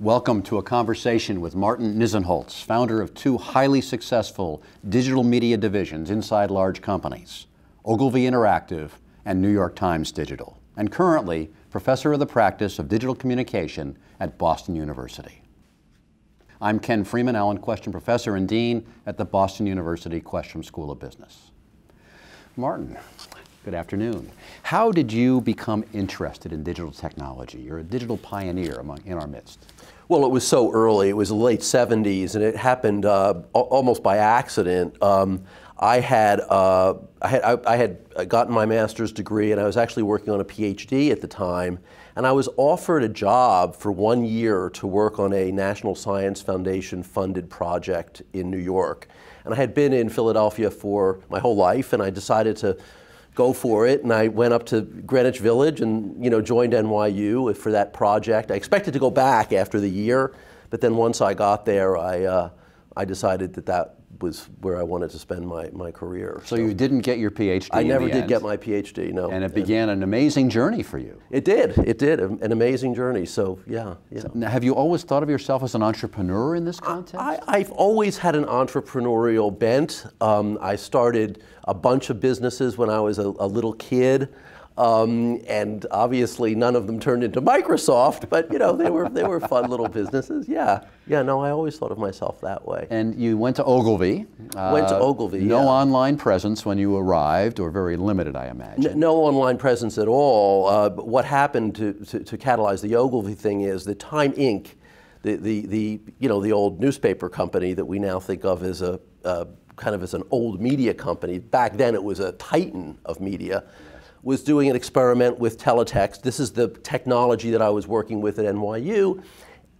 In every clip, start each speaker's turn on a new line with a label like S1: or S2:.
S1: Welcome to a conversation with Martin Nisenholtz, founder of two highly successful digital media divisions inside large companies, Ogilvy Interactive and New York Times Digital, and currently professor of the practice of digital communication at Boston University. I'm Ken Freeman, Allen Questrom Professor and Dean at the Boston University Questrom School of Business. Martin, good afternoon. How did you become interested in digital technology? You're a digital pioneer among, in our midst.
S2: Well, it was so early. It was the late 70s, and it happened uh, almost by accident. Um, I had, uh, I had, I, I had gotten my master's degree, and I was actually working on a PhD at the time. And I was offered a job for one year to work on a National Science Foundation funded project in New York. And I had been in Philadelphia for my whole life, and I decided to go for it. And I went up to Greenwich Village and you know joined NYU for that project. I expected to go back after the year, but then once I got there, I uh, I decided that that was where I wanted to spend my, my career.
S1: So, so you didn't get your PhD?
S2: I never did
S1: end.
S2: get my PhD, no.
S1: And it began an amazing journey for you.
S2: It did, it did, an amazing journey. So yeah, yeah. So
S1: now, have you always thought of yourself as an entrepreneur in this context?
S2: I, have always had an entrepreneurial bent. Um, I started a bunch of businesses when I was a, a little kid. Um, and obviously none of them turned into Microsoft, but you know they were they were fun little businesses. Yeah, yeah. No, I always thought of myself that way.
S1: And you went to Ogilvy.
S2: Went to uh, Ogilvy.
S1: No
S2: yeah.
S1: online presence when you arrived, or very limited, I imagine.
S2: N no online presence at all. Uh, what happened to, to, to catalyze the Ogilvy thing is the Time Inc. The, the, the, you know, the old newspaper company that we now think of as a, uh, kind of as an old media company. Back then it was a titan of media was doing an experiment with teletext. This is the technology that I was working with at NYU.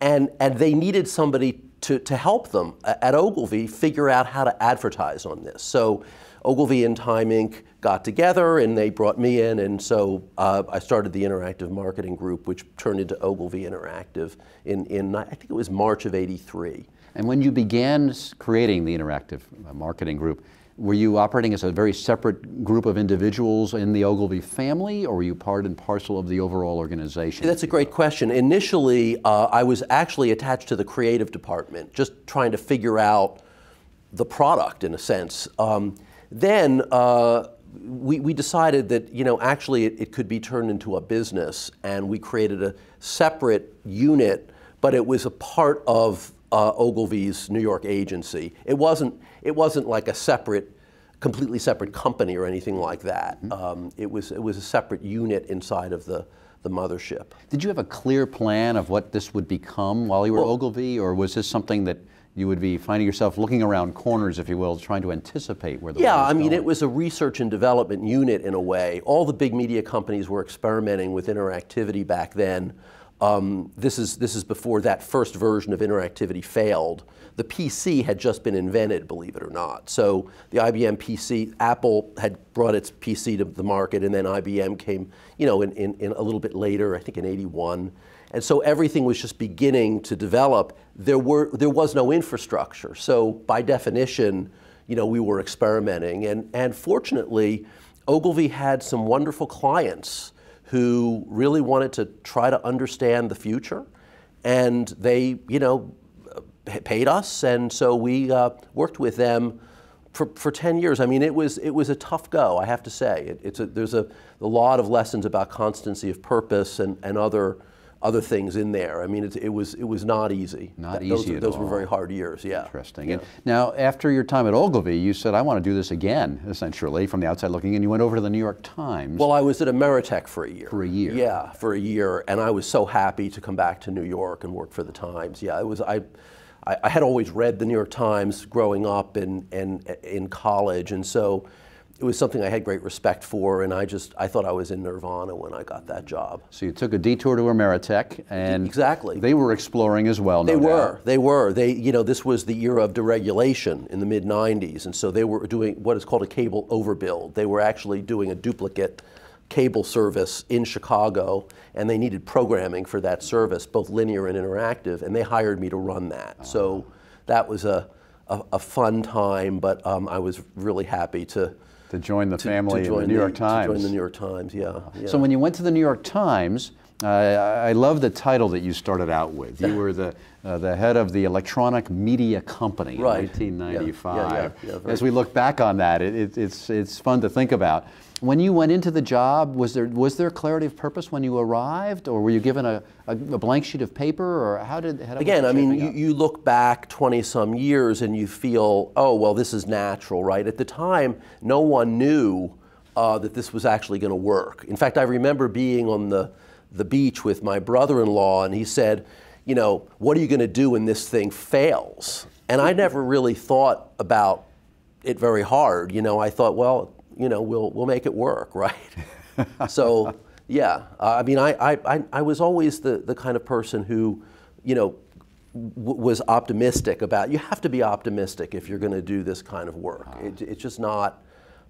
S2: And, and they needed somebody to, to help them at Ogilvy figure out how to advertise on this. So Ogilvy and Time Inc. got together and they brought me in. And so uh, I started the Interactive Marketing Group, which turned into Ogilvy Interactive in, in I think it was March of 83.
S1: And when you began creating the Interactive Marketing Group, were you operating as a very separate group of individuals in the Ogilvy family, or were you part and parcel of the overall organization?
S2: That's a great question. Initially, uh, I was actually attached to the creative department, just trying to figure out the product in a sense. Um, then uh, we, we, decided that you know actually it, it could be turned into a business, and we created a separate unit, but it was a part of uh, Ogilvy's New York agency. It wasn't, it wasn't like a separate, completely separate company or anything like that. Mm -hmm. um, it, was, it was a separate unit inside of the, the mothership.
S1: Did you have a clear plan of what this would become while you were well, Ogilvy, or was this something that you would be finding yourself looking around corners, if you will, trying to anticipate where the
S2: yeah. I mean,
S1: going.
S2: it was a research and development unit in a way. All the big media companies were experimenting with interactivity back then. Um, this, is, this is before that first version of interactivity failed. The PC had just been invented, believe it or not. So the IBM PC, Apple had brought its PC to the market, and then IBM came, you know, in, in, in a little bit later, I think in 81. And so everything was just beginning to develop. There, were, there was no infrastructure. So by definition, you know, we were experimenting. And, and fortunately, Ogilvy had some wonderful clients who really wanted to try to understand the future. And they, you know, paid us, and so we uh, worked with them for, for 10 years. I mean, it was, it was a tough go, I have to say. It, it's a, there's a, a lot of lessons about constancy of purpose and, and other other things in there. I mean, it, it was it was not easy.
S1: Not
S2: those,
S1: easy
S2: Those
S1: all.
S2: were very hard years. Yeah.
S1: Interesting. Yeah. now, after your time at Ogilvy, you said, "I want to do this again." Essentially, from the outside looking in, you went over to the New York Times.
S2: Well, I was at Ameritech for a year.
S1: For a year.
S2: Yeah, for a year, and I was so happy to come back to New York and work for the Times. Yeah, it was I. I, had always read the New York Times growing up and, and in college, and so it was something I had great respect for, and I just I thought I was in nirvana when I got that job.
S1: So you took a detour to Ameritech, and
S2: exactly
S1: they were exploring as well.
S2: No they
S1: doubt.
S2: were. They were. They you know this was the era of deregulation in the mid '90s, and so they were doing what is called a cable overbuild. They were actually doing a duplicate cable service in Chicago, and they needed programming for that service, both linear and interactive, and they hired me to run that. -huh. So that was a a, a fun time, but um, I was really happy to
S1: to join the family to, to join in the New York Times.
S2: To join the New York Times, yeah, yeah,
S1: So when you went to the New York Times, I love the title that you started out with. You were the, uh, the head of the Electronic Media Company
S2: right.
S1: in 1995.
S2: Yeah, yeah, yeah,
S1: As we look back on that, it, it, it's, it's fun to think about. When you went into the job, was there, was there clarity of purpose when you arrived, or were you given a, a, a blank sheet of paper, or how did, how
S2: Again, I mean, you, you, look back 20 some years and you feel, oh, well, this is natural, right? At the time, no one knew uh, that this was actually going to work. In fact, I remember being on the, the beach with my brother in law, and he said, you know, what are you going to do when this thing fails? And I never really thought about it very hard. You know, I thought, well, you know, we'll, we'll make it work, right? so, yeah, uh, I mean, I, I, I was always the, the kind of person who, you know, was optimistic about, you have to be optimistic if you're going to do this kind of work. It, it's just not,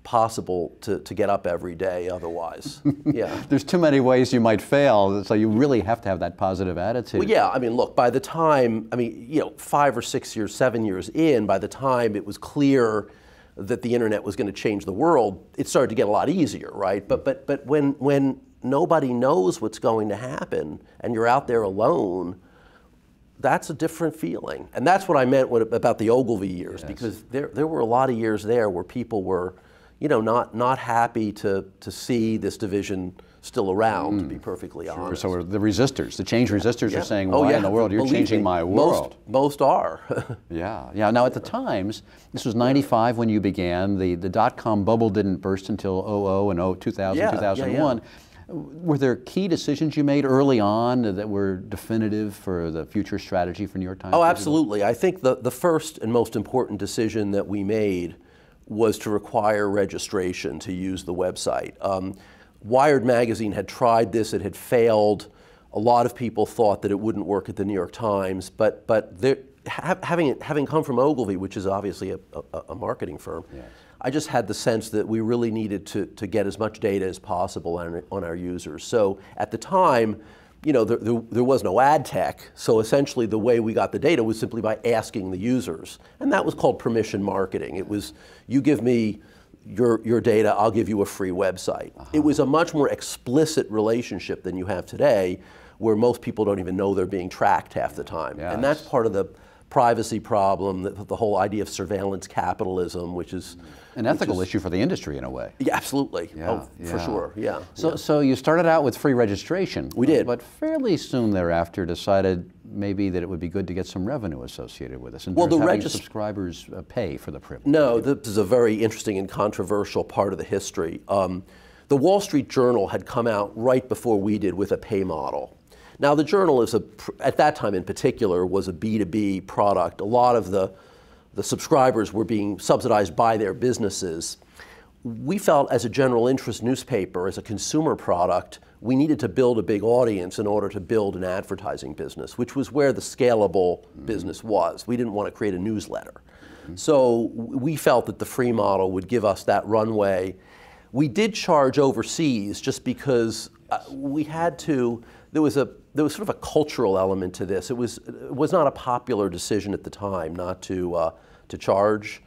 S2: possible to, to get up every day otherwise. Yeah.
S1: There's too many ways you might fail, so you really have to have that positive attitude.
S2: Well, yeah, I mean, look, by the time, I mean, you know, five or six years, seven years in, by the time it was clear that the internet was going to change the world, it started to get a lot easier, right? But, but, but when, when nobody knows what's going to happen and you're out there alone, that's a different feeling. And that's what I meant about the Ogilvy years, yes. because there, there were a lot of years there where people were you know, not, not happy to, to see this division still around, mm. to be perfectly sure. honest.
S1: So the resistors, the change resistors yeah. are saying, oh, why oh, yeah. in the world, you're Believe changing me, my world.
S2: Most, most are.
S1: yeah, yeah. Now at the times, this was 95 when you began, the, the dot-com bubble didn't burst until 00 and 2000, yeah, 2001. Were there key decisions you made early on that were definitive for the future strategy for New York Times?
S2: Oh, absolutely. I think the, the first and most important decision that we made was to require registration to use the website. Um, Wired magazine had tried this, it had failed. A lot of people thought that it wouldn't work at the New York Times, but, but there, ha having, having come from Ogilvy, which is obviously a, a, a marketing firm, yes. I just had the sense that we really needed to, to get as much data as possible on, on our users. So at the time, you know, there, there, there, was no ad tech, so essentially the way we got the data was simply by asking the users. And that was called permission marketing. It was, you give me your, your data, I'll give you a free website. Uh -huh. It was a much more explicit relationship than you have today, where most people don't even know they're being tracked half the time. Yes. And that's part of the privacy problem, the, the, whole idea of surveillance capitalism, which is
S1: an ethical
S2: is,
S1: issue for the industry in a way.
S2: Yeah, absolutely. Yeah, oh, yeah. for sure. Yeah.
S1: So,
S2: yeah.
S1: so you started out with free registration.
S2: We did,
S1: but fairly soon thereafter decided maybe that it would be good to get some revenue associated with this. And
S2: well, the
S1: having subscribers uh, pay for the privilege.
S2: No, this is a very interesting and controversial part of the history. Um, the Wall Street Journal had come out right before we did with a pay model. Now, the journal is a, at that time in particular, was a B2B product. A lot of the, the subscribers were being subsidized by their businesses. We felt as a general interest newspaper, as a consumer product, we needed to build a big audience in order to build an advertising business, which was where the scalable mm -hmm. business was. We didn't want to create a newsletter. Mm -hmm. So we felt that the free model would give us that runway. We did charge overseas just because uh, we had to, there was a there was sort of a cultural element to this. It was, it was not a popular decision at the time not to, uh, to charge.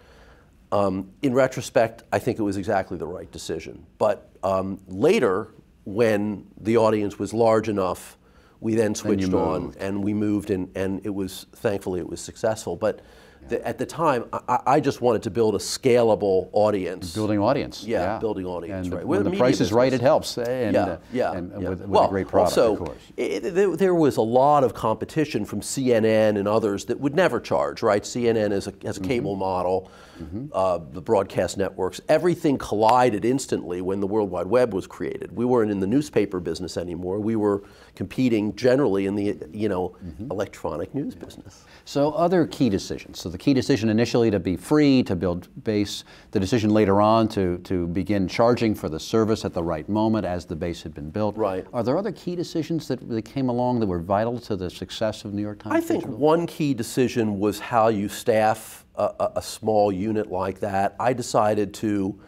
S2: Um, in retrospect, I think it was exactly the right decision. But um, later, when the audience was large enough, we then switched on and we moved and, and it was, thankfully it was successful. But the, at the time, I, I, just wanted to build a scalable audience.
S1: Building audience.
S2: Yeah, yeah. building audience.
S1: And
S2: right.
S1: when the price business. is right, it helps. And,
S2: yeah, uh, yeah,
S1: and,
S2: yeah.
S1: With, with
S2: well,
S1: a great product,
S2: also,
S1: of course.
S2: It, there, there, was a lot of competition from CNN and others that would never charge, right? CNN is a, has a mm-hmm. cable mm -hmm. model, mm -hmm. uh, the broadcast networks. Everything collided instantly when the World Wide Web was created. We weren't in the newspaper business anymore. We were competing generally in the you know mm -hmm. electronic news business.
S1: So other key decisions. So the key decision initially to be free, to build base, the decision later on to, to begin charging for the service at the right moment as the base had been built.
S2: Right.
S1: Are there other key decisions that, that came along that were vital to the success of New York Times?
S2: I think
S1: Digital?
S2: one key decision was how you staff a, a small unit like that. I decided to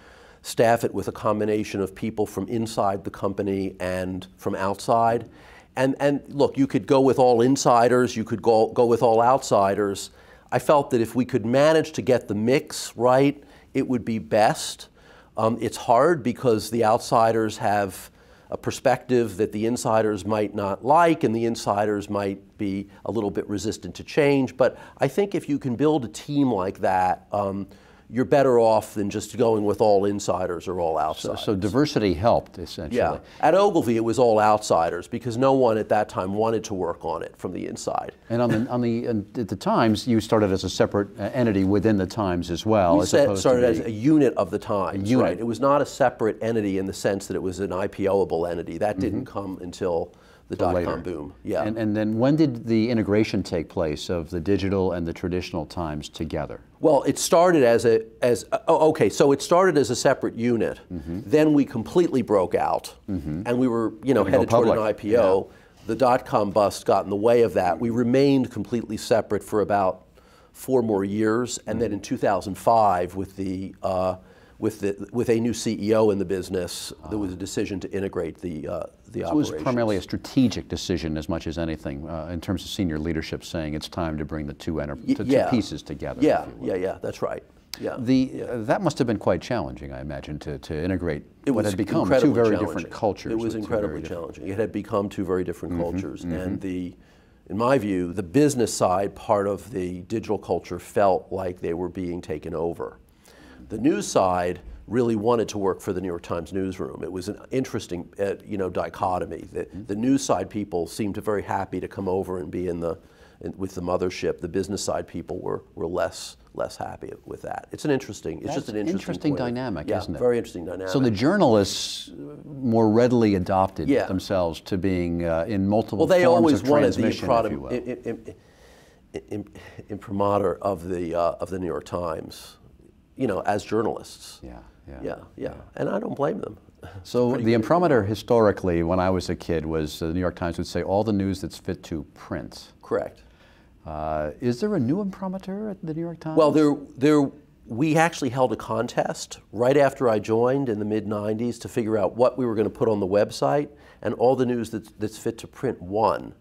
S2: staff it with a combination of people from inside the company and from outside. And, and look, you could go with all insiders, you could go, go with all outsiders. I felt that if we could manage to get the mix right, it would be best. Um, it's hard because the outsiders have a perspective that the insiders might not like, and the insiders might be a little bit resistant to change. But I think if you can build a team like that, um, you're better off than just going with all insiders or all outsiders.
S1: So, so diversity helped essentially.
S2: Yeah. At Ogilvy, it was all outsiders because no one at that time wanted to work on it from the inside.
S1: And on the on the at the Times, you started as a separate uh, entity within the Times as well.
S2: We
S1: as
S2: set, started as a unit of the Times.
S1: unit.
S2: Right. It was not a separate entity in the sense that it was an IPOable entity. That didn't come until the dot com boom. Yeah.
S1: And, and then when did the integration take place of the digital and the traditional Times together?
S2: Well, it started as a as oh, okay. So it started as a separate unit.
S1: Mm-hmm.
S2: Then we completely broke out, and we were you know headed toward an. IPO. The dot com bust got in the way of that. We remained completely separate for about four more years, and then in 2005, with the uh, with the with a new CEO in the business, there was a decision to integrate the uh, the
S1: It was primarily a strategic decision as much as anything uh, in terms of senior leadership saying it's time to bring the two, enter-
S2: Y-
S1: the two pieces together.
S2: Yeah,
S1: if you will.
S2: yeah, yeah. That's right. Yeah.
S1: The, uh, that must have been quite challenging, I imagine, to, to integrate
S2: it
S1: what had become two very different cultures.
S2: It was incredibly challenging. It had become two very different
S1: Mm-hmm,
S2: cultures, and the, in my view, the business side part of the digital culture felt like they were being taken over. The news side really wanted to work for the New York Times newsroom. It was an interesting, uh, you know, dichotomy. The,
S1: Mm-hmm.
S2: the news side people seemed very happy to come over and be in the in, with the mothership. The business side people were, were less less happy with that. It's an interesting. It's
S1: That's
S2: just an interesting,
S1: interesting dynamic,
S2: yeah,
S1: isn't it?
S2: Very interesting dynamic.
S1: So the journalists more readily adopted
S2: Yeah.
S1: themselves to being uh, in multiple
S2: Well, they
S1: forms
S2: always
S1: of
S2: wanted the
S1: transmission, if
S2: imprada-
S1: you will.
S2: im- im- im- im- imprimatur of the uh, of the New York Times, you know, as journalists.
S1: Yeah, yeah.
S2: yeah, yeah. And I don't blame them.
S1: So the imprimatur historically, when I was a kid, was uh, the New York Times would say all the news that's fit to print.
S2: Correct.
S1: Uh, is there a new imprimatur at the New York Times?
S2: Well, there, there, we actually held a contest right after I joined in the mid '90s to figure out what we were going to put on the website, and all the news that's, that's fit to print won.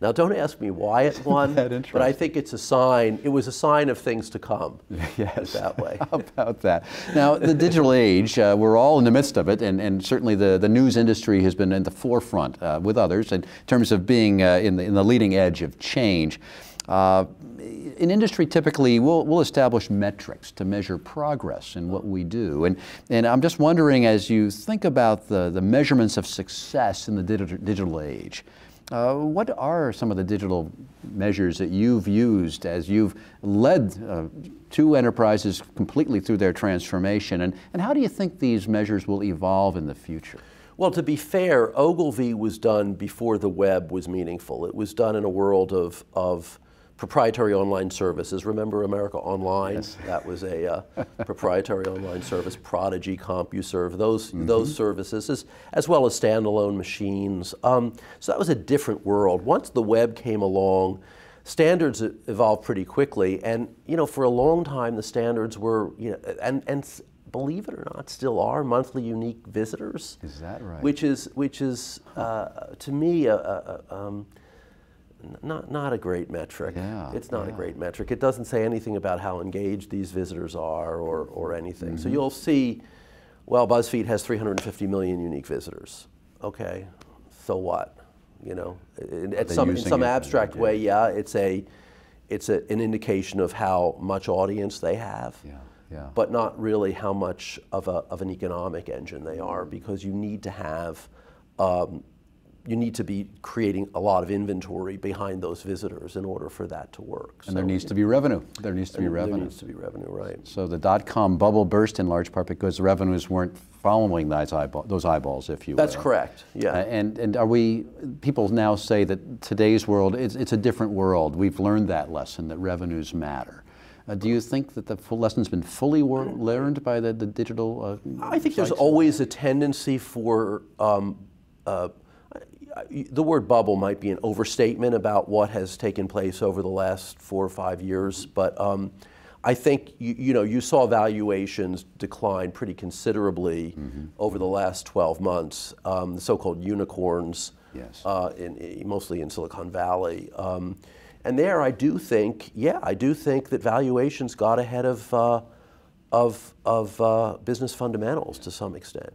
S2: Now, don't ask me why it won, but I think it's a sign. It was a sign of things to come.
S1: yes.
S2: that way.
S1: How about that? Now, the digital age, uh, we're all in the midst of it, and, and certainly the, the news industry has been in the forefront uh, with others in terms of being uh, in, the, in the leading edge of change. Uh, in industry, typically, we'll, we'll establish metrics to measure progress in what we do. And, and I'm just wondering, as you think about the, the measurements of success in the digital, digital age, uh, what are some of the digital measures that you've used as you've led uh, two enterprises completely through their transformation? And, and how do you think these measures will evolve in the future?
S2: Well, to be fair, Ogilvy was done before the web was meaningful. It was done in a world of, of proprietary online services. Remember America Online? That was a uh, proprietary online service. Prodigy, CompuServe, those those services, as, as well as standalone machines. Um, so that was a different world. Once the web came along, standards evolved pretty quickly, and you know, for a long time, the standards were, you know, and and believe it or not, still are monthly unique visitors
S1: Is that right?
S2: which is which is uh, to me a, a, a, um, not not a great metric.
S1: Yeah,
S2: it's not a great metric. It doesn't say anything about how engaged these visitors are or or anything.
S1: Mm-hmm.
S2: So you'll see, well, BuzzFeed has 350 million unique visitors. Okay, so what? You know, in, at some in some abstract
S1: Yeah.
S2: way, yeah, it's a it's a, an indication of how much audience they have
S1: Yeah, yeah.
S2: but not really how much of, a, of an economic engine they are because you need to have um, you need to be creating a lot of inventory behind those visitors in order for that to work.
S1: And there needs to be revenue. There needs to be revenue.
S2: there needs to be revenue, right?
S1: So the dot-com bubble burst in large part because the revenues weren't following those, eyeball, those eyeballs, if you will.
S2: That's correct. Yeah.
S1: Uh, and, and are we, people now say that today's world, it's, it's a different world. We've learned that lesson, that revenues matter. Uh, do you think that the full lesson's been fully wor- learned by the, the digital uh,
S2: I think there's always a tendency for um, uh, the word bubble might be an overstatement about what has taken place over the last four or five years, but um, I think you, you know you saw valuations decline pretty considerably
S1: Mm-hmm.
S2: over the last 12 months. Um, the so-called unicorns,
S1: Yes.
S2: uh, in, in- mostly in Silicon Valley. Um, and there, I do think, yeah, I do think that valuations got ahead of uh, of of uh, business fundamentals to some extent.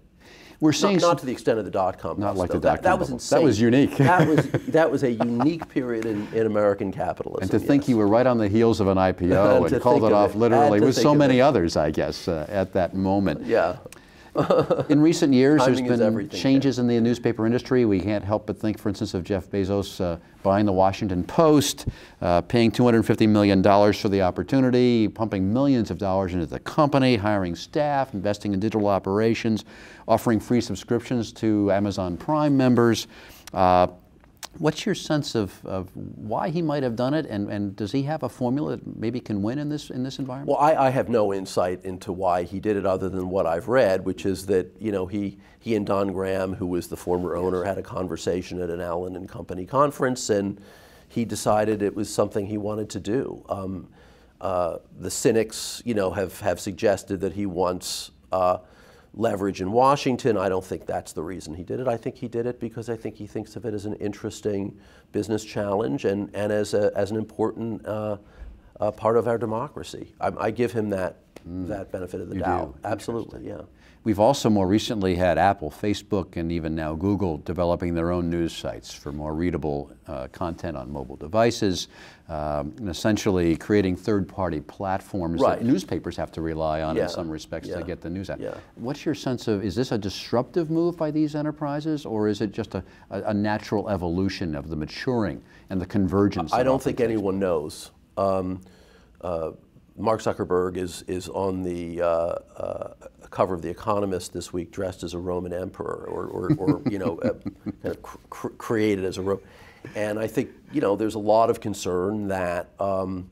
S1: We're seeing
S2: not, not to the extent of the dot com.
S1: Not like the
S2: though. that,
S1: dot-com
S2: that was insane.
S1: That was unique.
S2: that was that was a unique period in, in American capitalism.
S1: And to think
S2: yes.
S1: you were right on the heels of an IPO
S2: And
S1: and, called it
S2: of
S1: off
S2: it.
S1: literally with so many
S2: it.
S1: others, I guess, uh, at that moment.
S2: Yeah.
S1: In recent years, there's been changes in the newspaper industry. We can't help but think, for instance, of Jeff Bezos uh, buying the Washington Post, uh, paying $250 million for the opportunity, pumping millions of dollars into the company, hiring staff, investing in digital operations, offering free subscriptions to Amazon Prime members. Uh, What's your sense of, of why he might have done it, and, and does he have a formula that maybe can win in this in this environment?
S2: Well, I, I have no insight into why he did it other than what I've read, which is that you know he he and Don Graham, who was the former owner, had a conversation at an Allen and Company conference, and he decided it was something he wanted to do. Um, uh, the cynics, you know, have have suggested that he wants. Uh, leverage in Washington. I don't think that's the reason he did it. I think he did it because I think he thinks of it as an interesting business challenge and, and as, a, as an important uh, uh, part of our democracy. I, I give him that, that benefit of the
S1: You
S2: doubt.
S1: do.
S2: Absolutely, yeah.
S1: We've also more recently had Apple, Facebook, and even now Google developing their own news sites for more readable uh, content on mobile devices, um, and essentially creating third-party platforms
S2: Right.
S1: that newspapers have to rely on
S2: Yeah.
S1: in some respects
S2: Yeah.
S1: to get the news out.
S2: Yeah.
S1: What's your sense of, is this a disruptive move by these enterprises, or is it just a, a, a natural evolution of the maturing and the convergence?
S2: I don't think anyone knows. Um, uh, Mark Zuckerberg is, is on the uh, uh, cover of The Economist this week dressed as a Roman emperor or, or, or you know, uh, kind of cr- cr- created as a Roman. And I think, you know, there's a lot of concern that um,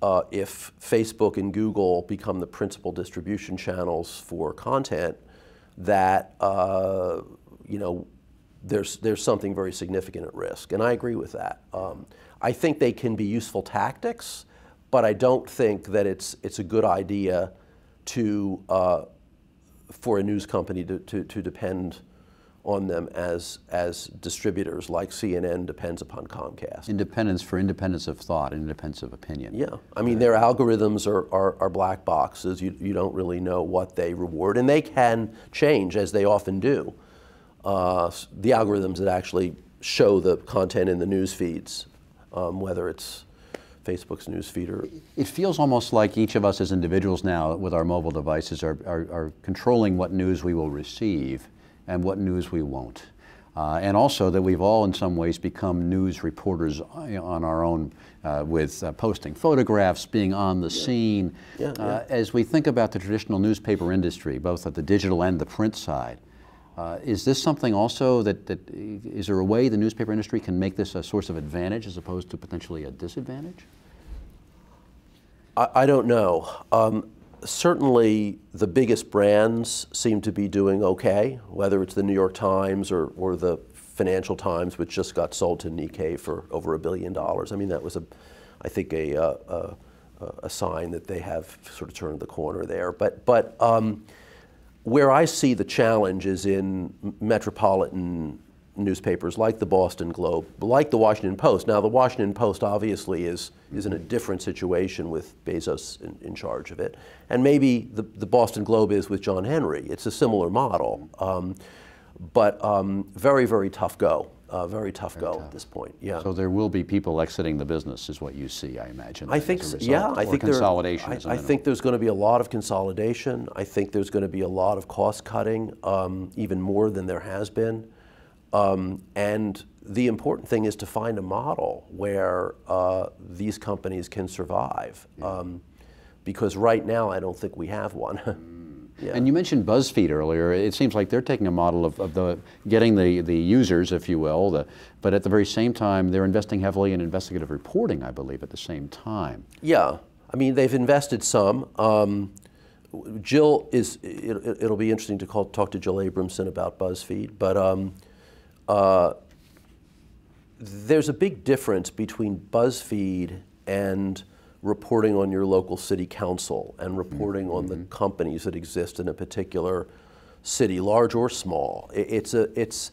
S2: uh, if Facebook and Google become the principal distribution channels for content, that, uh, you know, there's, there's something very significant at risk. And I agree with that. Um, I think they can be useful tactics, but I don't think that it's, it's a good idea to, uh, for a news company to, to, to depend on them as, as distributors like CNN depends upon Comcast.
S1: Independence for independence of thought, independence of opinion.
S2: Yeah, I mean, their algorithms are, are, are black boxes. You, you don't really know what they reward, and they can change as they often do. Uh, the algorithms that actually show the content in the news feeds, um, whether it's Facebook's news feed or
S1: It feels almost like each of us as individuals now with our mobile devices are, are, are controlling what news we will receive and what news we won't. Uh, and also that we've all in some ways become news reporters on our own uh, with uh, posting photographs, being on the scene.
S2: Yeah,
S1: Uh, as we think about the traditional newspaper industry, both at the digital and the print side, uh, is this something also that, that, is there a way the newspaper industry can make this a source of advantage as opposed to potentially a disadvantage?
S2: I, I don't know. Um, certainly, the biggest brands seem to be doing okay, whether it's the New York Times or, or the Financial Times, which just got sold to Nikkei for over a billion dollars. I mean, that was a, I think a, uh, a, a sign that they have sort of turned the corner there. But, but um, where I see the challenge is in metropolitan newspapers like the Boston Globe, like the Washington Post. Now, the Washington Post obviously is, is in a different situation with Bezos in, in charge of it. And maybe the, the Boston Globe is with John Henry. It's a similar model. Um, but um, very, very tough go. Uh, very tough go at this point. Yeah.
S1: So there will be people exiting the business, is what you see, I imagine.
S2: I think, so,
S1: result,
S2: yeah, I think there-
S1: consolidation.
S2: I,
S1: a
S2: I
S1: minimum.
S2: think there's going to be a lot of consolidation. I think there's going to be a lot of cost cutting, um, even more than there has been. Um, and the important thing is to find a model where uh, these companies can survive. Um, because right now, I don't think we have one. yeah.
S1: And you mentioned BuzzFeed earlier. It seems like they're taking a model of, of the getting the, the users, if you will, the, but at the very same time, they're investing heavily in investigative reporting, I believe, at the same time.
S2: Yeah, I mean they've invested some. Um, Jill is. It, will be interesting to call, talk to Jill Abramson about BuzzFeed, but um, uh, there's a big difference between BuzzFeed and reporting on your local city council and reporting on the companies that exist in a particular city, large or small. It, it's a. It's.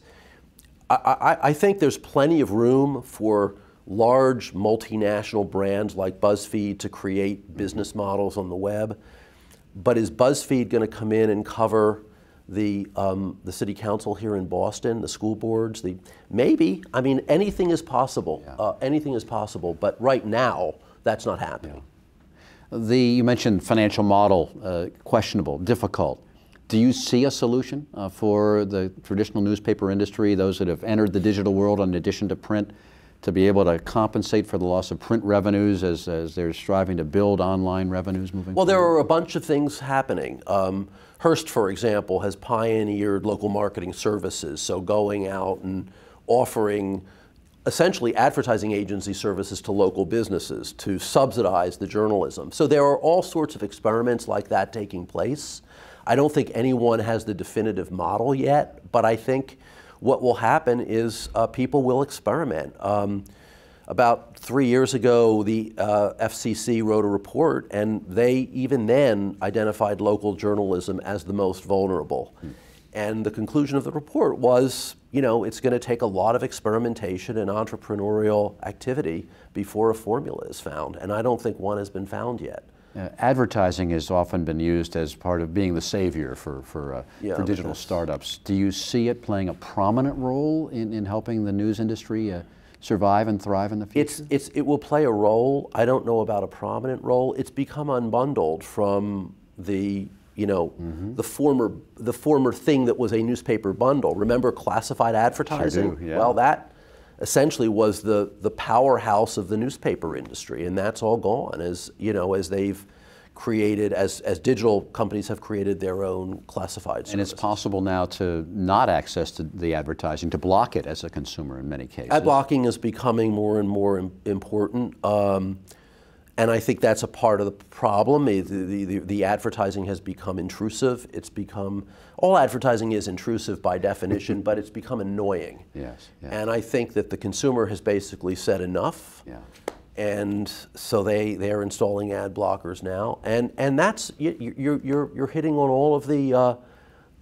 S2: I, I, I think there's plenty of room for large multinational brands like BuzzFeed to create business models on the web. But is BuzzFeed going to come in and cover the, um, the city council here in Boston, the school boards, the, maybe, I mean, anything is possible.
S1: Yeah.
S2: Uh, anything is possible, but right now, that's not happening.
S1: The, you mentioned financial model, uh, questionable, difficult. Do you see a solution uh, for the traditional newspaper industry, those that have entered the digital world in addition to print, to be able to compensate for the loss of print revenues as, as they're striving to build online revenues moving
S2: Well,
S1: forward?
S2: there are a bunch of things happening. Um, Hearst, for example, has pioneered local marketing services, so going out and offering essentially advertising agency services to local businesses to subsidize the journalism. So there are all sorts of experiments like that taking place. I don't think anyone has the definitive model yet, but I think what will happen is uh, people will experiment. Um, about three years ago, the uh, FCC wrote a report, and they even then identified local journalism as the most vulnerable. And the conclusion of the report was, you know, it's going to take a lot of experimentation and entrepreneurial activity before a formula is found. And I don't think one has been found yet.
S1: Uh, advertising has often been used as part of being the savior for, for, uh,
S2: Yeah,
S1: for digital startups. Do you see it playing a prominent role in, in helping the news industry uh, survive and thrive in the future?
S2: It's, it's, it will play a role. I don't know about a prominent role. It's become unbundled from the, you know, the former, the former thing that was a newspaper bundle. Remember classified advertising?
S1: yeah.
S2: Well, that essentially was the, the powerhouse of the newspaper industry, and that's all gone as, you know, as they've created, as, as digital companies have created their own classified
S1: and it's possible now to not access to the advertising, to block it as a consumer in many cases.
S2: Ad blocking is becoming more and more im- important. Um, and I think that's a part of the problem. The, the, the, advertising has become intrusive. It's become, all advertising is intrusive by definition, but it's become annoying.
S1: Yes, yeah.
S2: And I think that the consumer has basically said enough.
S1: Yeah.
S2: And so they, they're installing ad blockers now. And, and that's, you, you- you're, you're, you're hitting on all of the, uh,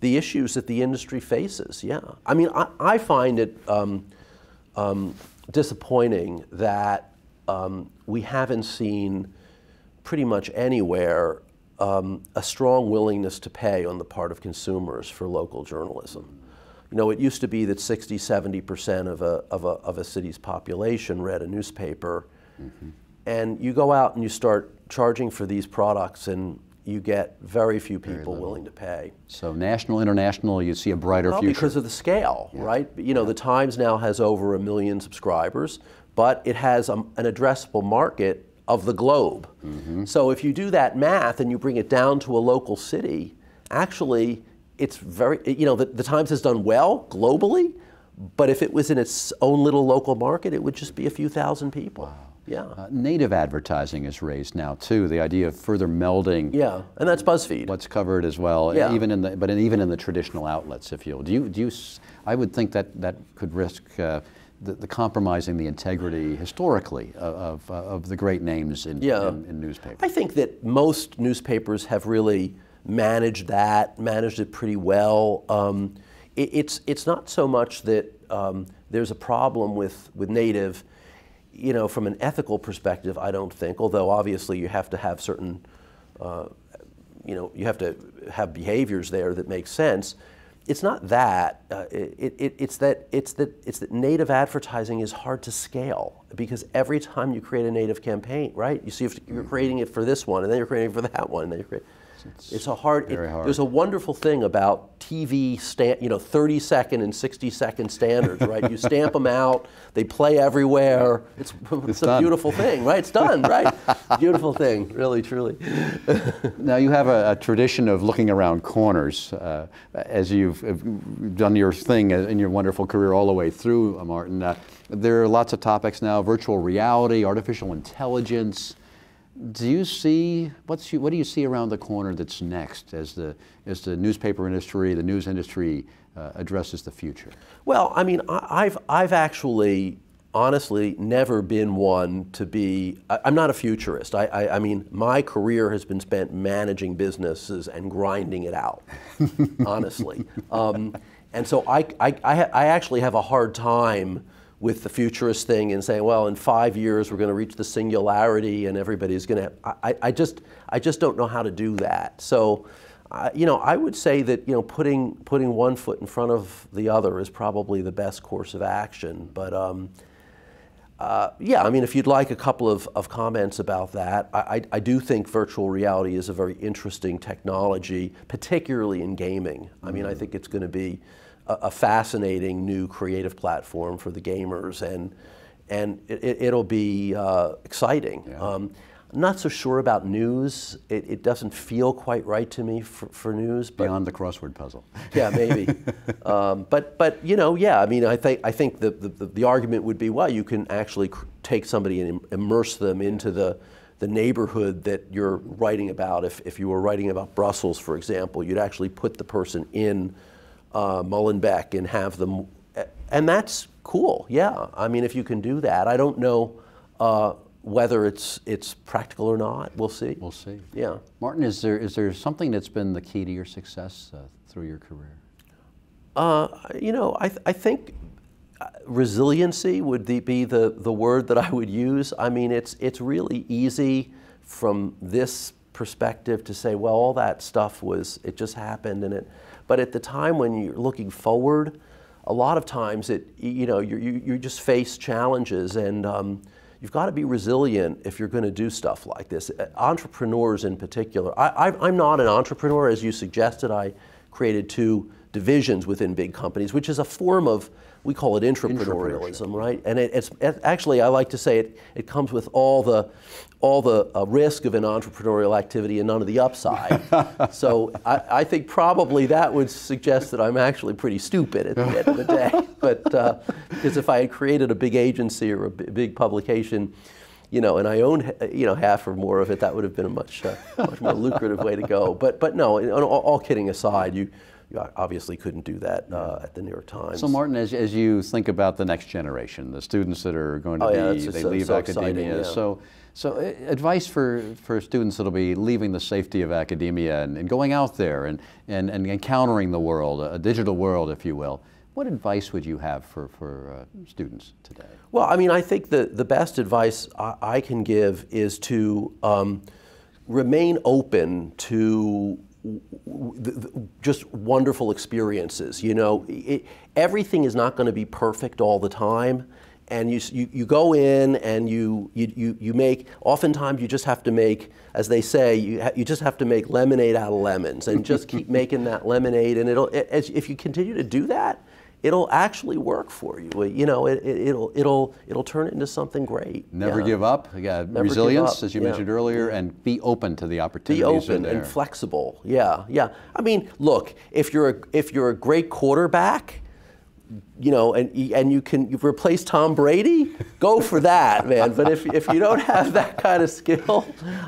S2: the issues that the industry faces, yeah. I mean, I, I find it um, um, disappointing that um, we haven't seen pretty much anywhere um, a strong willingness to pay on the part of consumers for local journalism. You know, it used to be that 60, 70% of a, of a, of a city's population read a newspaper. And you go out and you start charging for these products, and you get very few people willing to pay.
S1: So national, international, you see a brighter
S2: Well,
S1: future.
S2: because of the scale, right? You know, the Times now has over a million subscribers, but it has um, an addressable market of the globe.
S1: Mm-hmm.
S2: So if you do that math and you bring it down to a local city, actually, it's very, you know, the, the Times has done well globally, but if it was in its own little local market, it would just be a few thousand people. Wow. Yeah.
S1: Uh, native advertising is raised now too. The idea of further melding
S2: yeah, and that's BuzzFeed.
S1: what's covered as well,
S2: Yeah.
S1: even in the but in, even in the traditional outlets, if you will. Do you do you? I would think that that could risk. Uh, the, the compromising the integrity historically of, of, uh, of the great names in,
S2: Yeah.
S1: in, in newspapers.
S2: I think that most newspapers have really managed that, managed it pretty well. Um, it, it's it's not so much that um, there's a problem with with native, you know, from an ethical perspective. I don't think, although obviously you have to have certain, uh, you know, you have to have behaviors there that make sense. It's not that. Uh, it, it, it's that it's that it's that native advertising is hard to scale because every time you create a native campaign, right? You see if you're creating it for this one, and then you're creating it for that one, and then you're creating. It's, a hard, it-
S1: very hard.
S2: There's a wonderful thing about TV, sta- you know, 30 second and 60 second standards, right? You stamp them out, they play everywhere. It's, it's, a beautiful thing, right? It's done, right? beautiful thing, really, truly.
S1: Now you have a, a tradition of looking around corners uh, as you've done your thing in your wonderful career all the way through, uh, Martin. Uh, there are lots of topics now: virtual reality, artificial intelligence. Do you see what's you, what do you see around the corner that's next as the as the newspaper industry, the news industry uh, addresses the future?
S2: Well, I mean, I, I've I've actually honestly never been one to be. I, I'm not a futurist. I, I I mean, my career has been spent managing businesses and grinding it out. honestly, um, and so I I I, I actually have a hard time with the futurist thing and saying, well, in five years we're going to reach the singularity and everybody's going to. I, I just I just don't know how to do that. So. I, you know, I would say that you know putting putting one foot in front of the other is probably the best course of action. But um, uh, yeah, I mean, if you'd like a couple of, of comments about that, I, I, I, do think virtual reality is a very interesting technology, particularly in gaming. I mean, I think it's going to be a, fascinating new creative platform for the gamers, and and it, will be uh, exciting. Yeah. Um, I'm not so sure about news. It, it, doesn't feel quite right to me for, for news.
S1: Beyond the crossword puzzle.
S2: Yeah, maybe. um, but but you know, yeah. I mean, I think I think the, the, the argument would be, well, you can actually take somebody and immerse them into the the neighborhood that you're writing about. If if you were writing about Brussels, for example, you'd actually put the person in uh, Molenbeek and have them, and that's cool. Yeah, I mean, if you can do that, I don't know. Uh, whether it's it's practical or not, we'll see.
S1: We'll see.
S2: Yeah.
S1: Martin, is there is there something that's been the key to your success uh, through your career?
S2: Uh, you know, I, th I think uh, resiliency would be the, the word that I would use. I mean, it's it's really easy from this perspective to say, well, all that stuff was it just happened and it. But at the time when you're looking forward, a lot of times it you know you you, just face challenges and. Um, you've got to be resilient if you're going to do stuff like this. Uh, entrepreneurs in particular. I I, am not an entrepreneur, as you suggested. I created two divisions within big companies, which is a form of, we call it intrapreneurialism, right? And it, it's it, actually, I like to say it, it comes with all the, all the uh, risk of an entrepreneurial activity and none of the upside. so I, I, think probably that would suggest that I'm actually pretty stupid at the end of the day. But uh, because if I had created a big agency or a big publication, you know, and I own, you know, half or more of it, that would have been a much, uh, much more lucrative way to go. But, but no, all, all kidding aside, you, you obviously couldn't do that uh, at the New York Times.
S1: So Martin, as, as you think about the next generation, the students that are going to
S2: oh,
S1: be,
S2: yeah,
S1: they
S2: so,
S1: leave
S2: so
S1: academia. Yeah. So, so advice for, for students that'll be leaving the safety of academia and, and going out there and, and, and encountering the world, a digital world, if you will. What advice would you have for, for uh, students today?
S2: Well, I mean, I think the, the best advice I, I can give is to um, remain open to just wonderful experiences. You know, it, everything is not going to be perfect all the time. And you, you, you go in and you, you, you make, oftentimes you just have to make, as they say, you, ha you just have to make lemonade out of lemons and just keep making that lemonade. And it'll, as, if you continue to do that, it'll actually work for you. You know, it, will it'll it'll turn it into something great.
S1: Never
S2: yeah.
S1: give up. Yeah, Never resilience, as you yeah. mentioned earlier, and be open to the opportunities.
S2: Be open and flexible. Yeah, yeah. I mean, look, if you're a, if you're a great quarterback you know, and and you can you replace Tom Brady, go for that, man. But if, if you don't have that kind of skill,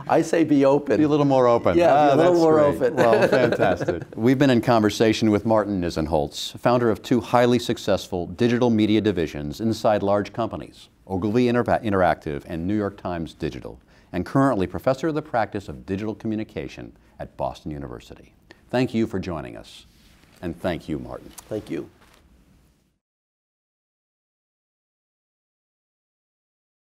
S2: I say be open.
S1: Be a little more open.
S2: Yeah,
S1: ah,
S2: be a little more
S1: great.
S2: open.
S1: well, fantastic. We've been in conversation with Martin Nisenholtz, founder of two highly successful digital media divisions inside large companies, Ogilvy Inter Interactive and New York Times Digital, and currently professor of the practice of digital communication at Boston University. Thank you for joining us. And thank you, Martin.
S2: Thank you.